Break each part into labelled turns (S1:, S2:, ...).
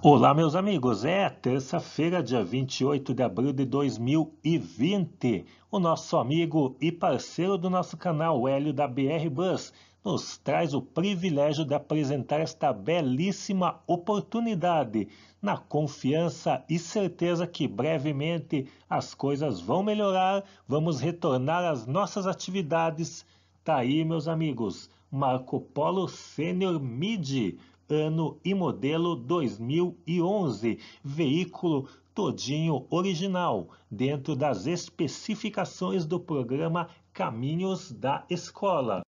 S1: Olá, meus amigos. É terça-feira, dia 28 de abril de 2020. O nosso amigo e parceiro do nosso canal, Hélio da BR Bus, nos traz o privilégio de apresentar esta belíssima oportunidade, na confiança e certeza que brevemente as coisas vão melhorar, vamos retornar às nossas atividades. Tá aí, meus amigos, Marco Polo Sênior Midi ano e modelo 2011, veículo todinho original, dentro das especificações do programa Caminhos da Escola.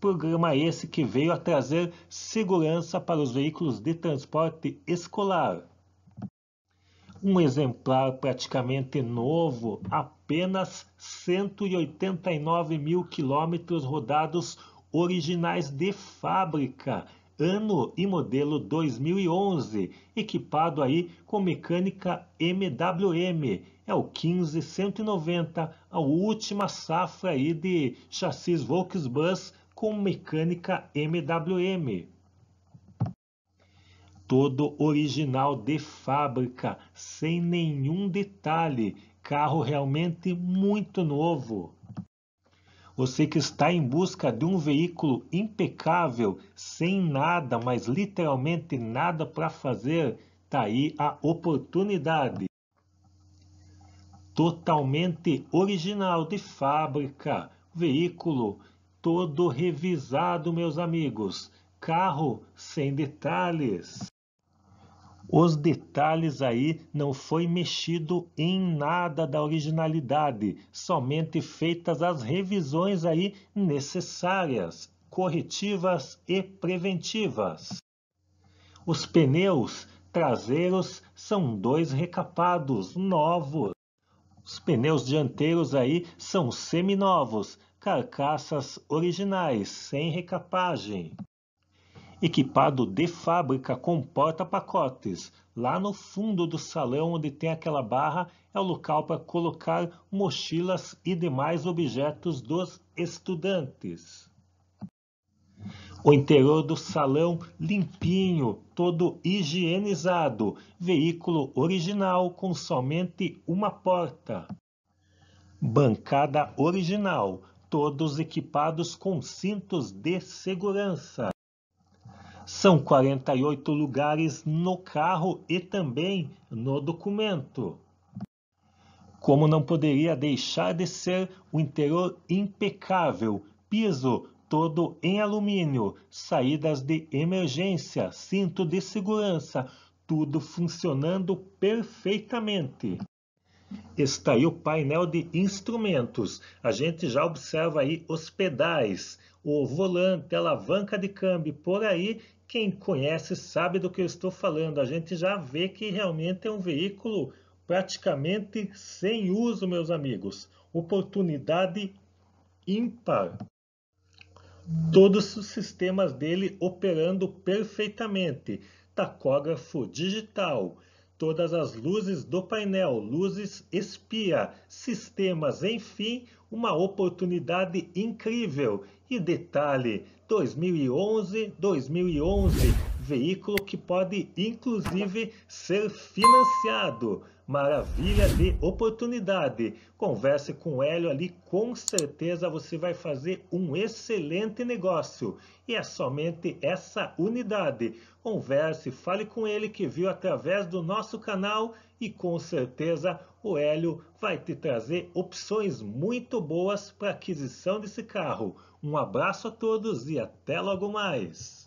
S1: Programa esse que veio a trazer segurança para os veículos de transporte escolar. Um exemplar praticamente novo, apenas 189 mil quilômetros rodados originais de fábrica, ano e modelo 2011, equipado aí com mecânica MWM. É o 15190, a última safra aí de chassis Volksbus com mecânica MWM. Todo original de fábrica, sem nenhum detalhe, carro realmente muito novo. Você que está em busca de um veículo impecável, sem nada, mas literalmente nada para fazer, tá aí a oportunidade. Totalmente original de fábrica, veículo todo revisado, meus amigos. Carro sem detalhes. Os detalhes aí não foi mexido em nada da originalidade, somente feitas as revisões aí necessárias, corretivas e preventivas. Os pneus traseiros são dois recapados, novos. Os pneus dianteiros aí são seminovos, carcaças originais, sem recapagem equipado de fábrica com porta-pacotes. Lá no fundo do salão, onde tem aquela barra, é o local para colocar mochilas e demais objetos dos estudantes. O interior do salão limpinho, todo higienizado, veículo original com somente uma porta. Bancada original, todos equipados com cintos de segurança. São 48 lugares no carro e também no documento. Como não poderia deixar de ser o interior impecável, piso todo em alumínio, saídas de emergência, cinto de segurança, tudo funcionando perfeitamente. Está aí o painel de instrumentos. A gente já observa aí os pedais, o volante, a alavanca de câmbio. Por aí quem conhece sabe do que eu estou falando. A gente já vê que realmente é um veículo praticamente sem uso, meus amigos. Oportunidade ímpar. Todos os sistemas dele operando perfeitamente. Tacógrafo digital, todas as luzes do painel, luzes espia, sistemas, enfim, uma oportunidade incrível. E detalhe, 2011, 2011, veículo que pode inclusive ser financiado. Maravilha de oportunidade. Converse com o Hélio ali, com certeza você vai fazer um excelente negócio. E é somente essa unidade. Converse, fale com ele que viu através do nosso canal e com certeza o Hélio vai te trazer opções muito boas para aquisição desse carro. Um abraço a todos e até logo mais!